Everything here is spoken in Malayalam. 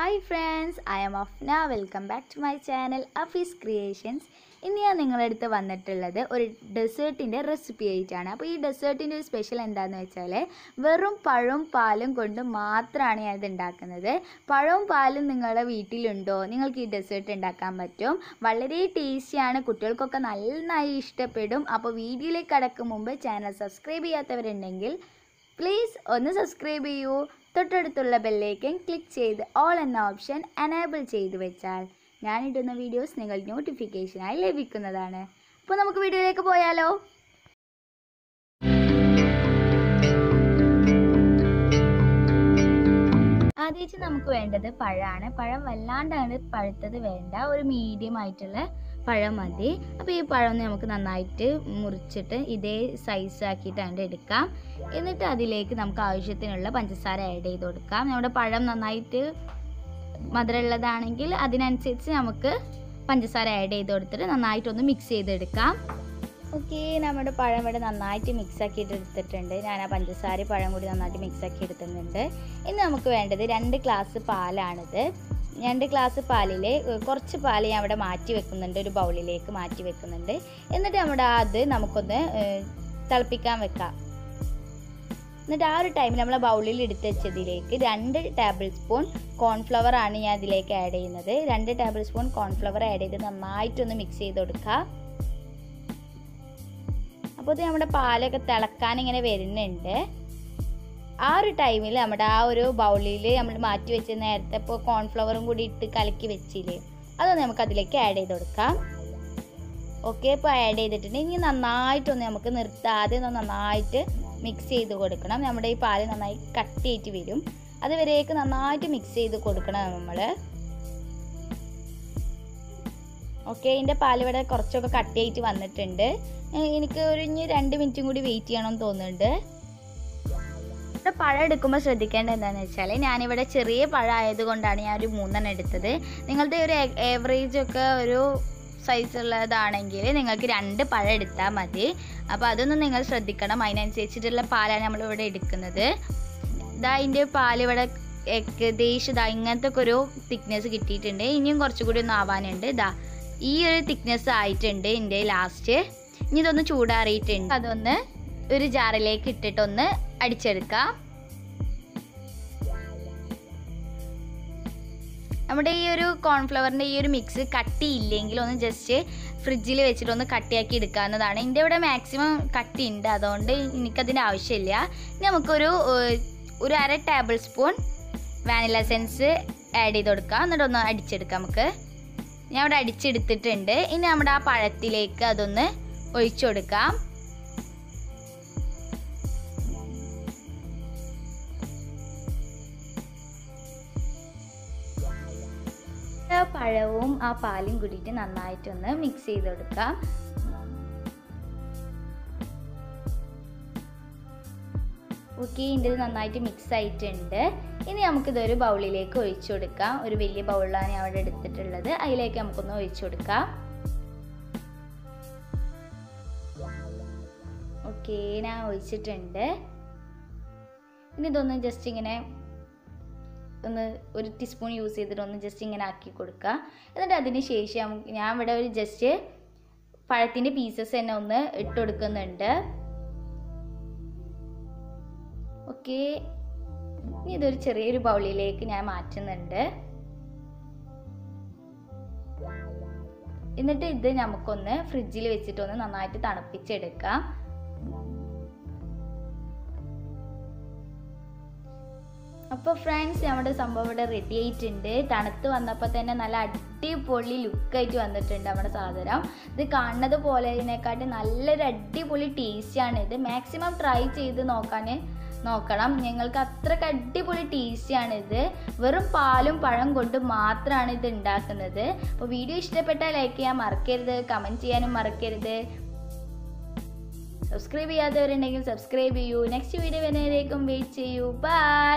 Hi friends I am Afna welcome back to my channel Afi's creations ഇന്ന് ഞാൻ നിങ്ങളുടെ അടുത്ത് വന്നിട്ടുള്ളത് ഒരു ഡെസേർട്ടിന്റെ റെസിപ്പി ആയിട്ടാണ്. അപ്പോൾ ഈ ഡെസേർട്ടിന്റെ ഒരു സ്പെഷ്യൽ എന്താണെന്ന് വെച്ചാൽ വെറും പഴവും പാലും കൊണ്ട് മാത്രമാണ് ഞാൻ ഇത് ഉണ്ടാക്കുന്നത്. പഴവും പാലും നിങ്ങളുടെ വീട്ടിലുണ്ടോ? നിങ്ങൾക്ക് ഈ ഡെസേർട്ട് ഉണ്ടാക്കാൻ പറ്റും. വളരെ ടേസ്റ്റിയാണ് കുട്ടികൾക്കൊക്കെ നന്നായി ഇഷ്ടപ്പെടും. അപ്പോൾ വീഡിയോയിലേക്ക് കടക്കും മുമ്പ് ചാനൽ സബ്സ്ക്രൈബ് ചെയ്യാത്തവരുണ്ടെങ്കിൽ പ്ലീസ് ഒന്ന് സബ്സ്ക്രൈബ് ചെയ്യൂ. തൊട്ടടുത്തുള്ള ബെല്ലേക്കൻ ക്ലിക്ക് ചെയ്ത് ഓൾ എന്ന ഓപ്ഷൻ എനേബിൾ ചെയ്തു വെച്ചാൽ ഞാനിടുന്ന വീഡിയോസ് നിങ്ങൾ നോട്ടിഫിക്കേഷനായി ലഭിക്കുന്നതാണ്. അപ്പോൾ നമുക്ക് വീഡിയോയിലേക്ക് പോയാലോ? ആദ്യമായിട്ട് നമുക്ക് വേണ്ടത് പഴമാണ്. പഴം വല്ലാണ്ടാണ് പഴുത്തത് വേണ്ട. ഒരു മീഡിയം ആയിട്ടുള്ള പഴം മതി. അപ്പോൾ ഈ പഴം നമുക്ക് നന്നായിട്ട് മുറിച്ചിട്ട് ഇതേ സൈസ് ആക്കിയിട്ട് എടുക്കാം. എന്നിട്ട് അതിലേക്ക് നമുക്ക് ആവശ്യത്തിനുള്ള പഞ്ചസാര ആഡ് ചെയ്ത് കൊടുക്കാം. നമ്മുടെ പഴം നന്നായിട്ട് മധുരമുള്ളതാണെങ്കിൽ അതിനനുസരിച്ച് നമുക്ക് പഞ്ചസാര ആഡ് ചെയ്ത് കൊടുത്തിട്ട് നന്നായിട്ടൊന്ന് മിക്സ് ചെയ്തെടുക്കാം. ഓക്കെ നമ്മുടെ പഴം ഇവിടെ നന്നായിട്ട് മിക്സ് ആക്കിയിട്ട് എടുത്തിട്ടുണ്ട്. ഞാൻ ആ പഞ്ചസാര പഴം കൂടി നന്നായിട്ട് മിക്സ് ആക്കി എടുത്തിട്ടുണ്ട്. ഇനി നമുക്ക് വേണ്ടത് രണ്ട് ഗ്ലാസ് പാലാണിത്. രണ്ട് ഗ്ലാസ് പാലിൽ കുറച്ച് പാൽ ഞാൻ അവിടെ മാറ്റി വെക്കുന്നുണ്ട് ഒരു ബൗളിലേക്ക് മാറ്റി വെക്കുന്നുണ്ട്. എന്നിട്ട് നമ്മുടെ അത് നമുക്കൊന്ന് തിളപ്പിക്കാൻ വെക്കാം. എന്നിട്ട് ആ ഒരു ടൈമിൽ നമ്മൾ ബൗളിൽ എടുത്ത് വെച്ചതിലേക്ക് രണ്ട് ടേബിൾ സ്പൂൺ കോൺഫ്ലവർ ആണ് ഞാൻ ഇതിലേക്ക് ആഡ് ചെയ്യുന്നത്. രണ്ട് ടേബിൾ സ്പൂൺ കോൺഫ്ലവർ ആഡ് ചെയ്ത് നന്നായിട്ടൊന്ന് മിക്സ് ചെയ്ത് കൊടുക്കുക അപ്പോൾ ഇത് നമ്മുടെ പാലൊക്കെ തിളക്കാൻ ഇങ്ങനെ വരുന്നുണ്ട്. ആ ഒരു ടൈമിൽ നമ്മുടെ ആ ഒരു ബൗളിൽ നമ്മൾ മാറ്റി വെച്ച നേരത്തെ ഇപ്പോൾ കോൺഫ്ലവറും കൂടി ഇട്ട് കലക്കി വെച്ചില്ലേ? അതൊന്ന് നമുക്ക് അതിലേക്ക് ആഡ് ചെയ്ത് കൊടുക്കാം. ഓക്കെ ഇപ്പോൾ ആഡ് ചെയ്തിട്ടുണ്ട്. ഇനി നന്നായിട്ടൊന്ന് നമുക്ക് നിർത്താതെ ഒന്ന് നന്നായിട്ട് മിക്സ് ചെയ്ത് കൊടുക്കണം. നമ്മുടെ ഈ പാൽ നന്നായി കട്ടിയായിട്ട് വരും. അതുവരേക്ക് നന്നായിട്ട് മിക്സ് ചെയ്ത് കൊടുക്കണം നമ്മൾ ഓക്കെ ഇതിന്റെ ഇവിടെ കുറച്ചൊക്കെ കട്ടിയായിട്ട് വന്നിട്ടുണ്ട്. എനിക്ക് ഒരു ഇനി രണ്ട് മിനിറ്റും കൂടി വെയിറ്റ് ചെയ്യണമെന്ന് തോന്നുന്നുണ്ട്. പഴം എടുക്കുമ്പോൾ ശ്രദ്ധിക്കേണ്ടത് എന്താണെന്ന് വെച്ചാൽ ഞാനിവിടെ ചെറിയ പഴം ആയതുകൊണ്ടാണ് ഞാൻ ഒരു മൂന്നെണ്ണം എടുത്തത്. നിങ്ങളുടെ ഒരു ഏവറേജ് ഒക്കെ ഒരു സൈസ് ഉള്ളതാണെങ്കിൽ നിങ്ങൾക്ക് രണ്ട് പഴം എടുത്താൽ മതി. അപ്പോൾ അതൊന്നും നിങ്ങൾ ശ്രദ്ധിക്കണം. അതിനനുസരിച്ചിട്ടുള്ള പാലാണ് നമ്മളിവിടെ എടുക്കുന്നത്. ഇതാ അതിന്റെ പാലിവിടെ ഏകദേശം ഇതാ ഇങ്ങനത്തെ ഒക്കെ ഒരു തിക്നെസ് കിട്ടിയിട്ടുണ്ട്. ഇനിയും കുറച്ചും കൂടി ഒന്ന് ആവാനുണ്ട്. ഇതാ ഈ ഒരു തിക്നെസ് ആയിട്ടുണ്ട് എന്റെ ലാസ്റ്റ് ഇനി ഇതൊന്ന് ചൂടാറിയിട്ടുണ്ട്. അതൊന്ന് ഒരു ജാറിലേക്ക് ഇട്ടിട്ടൊന്ന് അടിച്ചെടുക്കാം. നമ്മുടെ ഈ ഒരു കോൺഫ്ലവറിന്റെ ഈ ഒരു മിക്സ് കട്ടിയില്ലെങ്കിൽ ഒന്ന് ജസ്റ്റ് ഫ്രിഡ്ജിൽ വെച്ചിട്ട് ഒന്ന് കട്ടിയാക്കി എടുക്കാവുന്നതാണ്. എന്റെ ഇവിടെ മാക്സിമം കട്ടി ഉണ്ട് അതുകൊണ്ട് എനിക്കതിന്റെ ആവശ്യമില്ല. ഇനി നമുക്കൊരു ഒരു അര tablespoon vanilla essence add ചെയ്ത് കൊടുക്കാം. എന്നിട്ട് ഒന്ന് അടിച്ചെടുക്കാം നമുക്ക്. ഞാൻ ഇവിടെ അടിച്ചെടുത്തിട്ടുണ്ട്. ഇനി നമ്മുടെ ആ പഴത്തിലേക്ക് അതൊന്ന് ഒഴിച്ചു കൊടുക്കാം. പഴവും ആ പാലും കൂടിയിട്ട് നന്നായിട്ടൊന്ന് മിക്സ് ചെയ്ത് കൊടുക്കാം ഓക്കെ ഇതിന്റെ നന്നായിട്ട് മിക്സ് ആയിട്ടുണ്ട്. ഇനി നമുക്കിതൊരു ബൗളിലേക്ക് ഒഴിച്ചു കൊടുക്കാം. ഒരു വലിയ ബൗളിലാണ് ഞാൻ അവിടെ എടുത്തിട്ടുള്ളത്. അതിലേക്ക് നമുക്കൊന്ന് ഒഴിച്ചു കൊടുക്കാം. ഓക്കെ ഞാൻ ഒഴിച്ചിട്ടുണ്ട്. ഇനി ഇതൊന്ന് ജസ്റ്റ് ഇങ്ങനെ ഒന്ന് ഒരു ടീസ്പൂൺ യൂസ് ചെയ്തിട്ട് ഒന്ന് ജസ്റ്റ് ഇങ്ങനെ ആക്കി കൊടുക്കുക. എന്നിട്ട് അതിന് ശേഷം ഞാൻ ഇവിടെ ഒരു ജസ്റ്റ് പഴത്തിന്റെ പീസസ് തന്നെ ഒന്ന് ഇട്ട് കൊടുക്കുന്നുണ്ട്. ഓക്കെ ഇനി ഇതൊരു ചെറിയൊരു ബൗളിയിലേക്ക് ഞാൻ മാറ്റുന്നുണ്ട്. എന്നിട്ട് ഇത് നമുക്കൊന്ന് ഫ്രിഡ്ജിൽ വെച്ചിട്ടൊന്ന് നന്നായിട്ട് തണുപ്പിച്ചെടുക്കാം. അപ്പോൾ ഫ്രണ്ട്സ് നമ്മുടെ സംഭവം ഇവിടെ റെഡി ആയിട്ടുണ്ട്. തണുത്ത് വന്നപ്പോൾ തന്നെ നല്ല അടിപൊളി ലുക്കായിട്ട് വന്നിട്ടുണ്ട് നമ്മുടെ സാധനം. ഇത് കാണുന്നത് പോലെ ഇതിനെക്കാട്ടി നല്ലൊരു അടിപൊളി ടേസ്റ്റാണ് ഇത്. മാക്സിമം ട്രൈ ചെയ്ത് നോക്കാൻ നോക്കണം. ഞങ്ങൾക്ക് അത്രയ്ക്ക് അടിപൊളി ടേസ്റ്റിയാണ് ഇത്. വെറും പാലും പഴം കൊണ്ട് മാത്രമാണ് ഇത് ഉണ്ടാക്കുന്നത്. അപ്പോൾ വീഡിയോ ഇഷ്ടപ്പെട്ടാൽ ലൈക്ക് ചെയ്യാൻ മറക്കരുത്. കമന്റ് ചെയ്യാനും മറക്കരുത്. സബ്സ്ക്രൈബ് ചെയ്യാത്തവരുണ്ടെങ്കിൽ സബ്സ്ക്രൈബ് ചെയ്യൂ. നെക്സ്റ്റ് വീഡിയോ വരുന്നതിലേക്കും വെയിറ്റ് ചെയ്യൂ. Bye